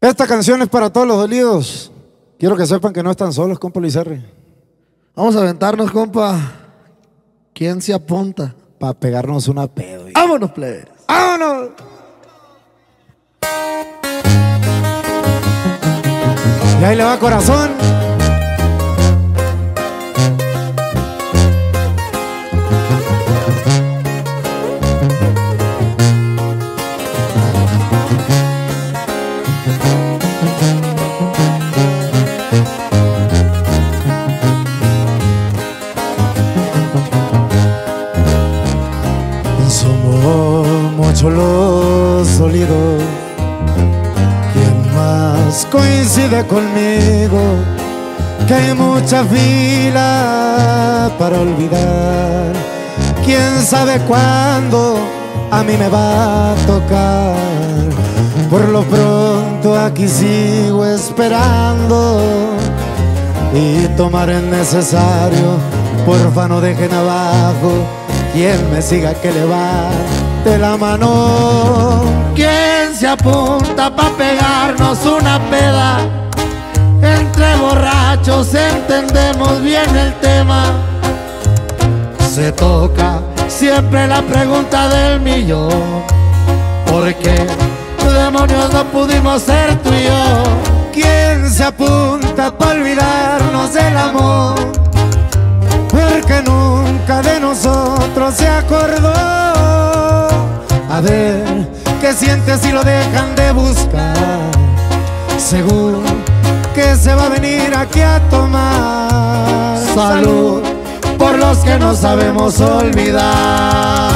Esta canción es para todos los dolidos. Quiero que sepan que no están solos, compa Lizarri. Vamos a aventarnos, compa. ¿Quién se apunta? Para pegarnos una pedo. ¡Vámonos, plebes! ¡Vámonos! Y ahí le va corazón. Muchos los sólidos. ¿Quién más coincide conmigo? Que hay mucha fila para olvidar. ¿Quién sabe cuándo a mí me va a tocar? Por lo pronto aquí sigo esperando y tomar es necesario. Porfa, no dejen abajo quien me siga que levante la mano. ¿Quién se apunta pa' pegarnos una peda? Entre borrachos entendemos bien el tema. Se toca siempre la pregunta del millón. ¿Por qué demonios no pudimos ser tú y yo? ¿Quién se apunta para olvidarnos del amor? Porque nunca de nosotros se acordó. A ver, ¿qué siente si lo dejan de buscar? Seguro que se va a venir aquí a tomar Salud por los que no sabemos olvidar.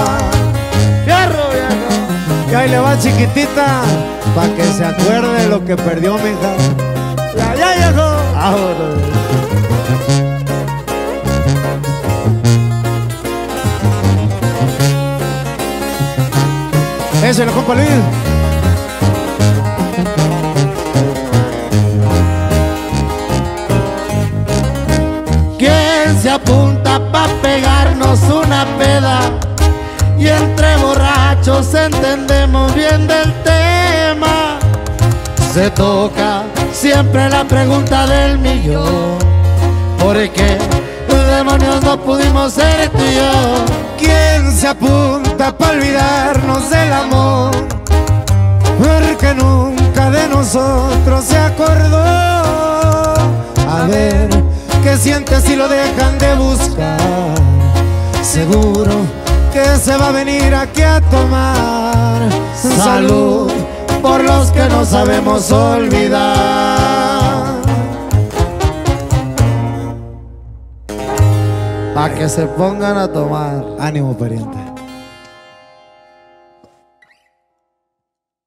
¡Fierro, viejo! Y ahí le va chiquitita, pa' que se acuerde lo que perdió mi hija. Ya, ya Ese lo compa Luis. ¿Quién se apunta pa' pegarnos una peda? Y entre borrachos entendemos bien del tema. Se toca siempre la pregunta del millón. ¿Por qué demonios no pudimos ser tú y yo? ¿Quién se apunta para olvidarnos del amor? Porque nunca de nosotros se acordó. A ver, ¿qué siente si lo dejan de buscar? Seguro que se va a venir aquí a tomar Salud por los que no sabemos olvidar. Pa' que se pongan a tomar. Ánimo, pariente.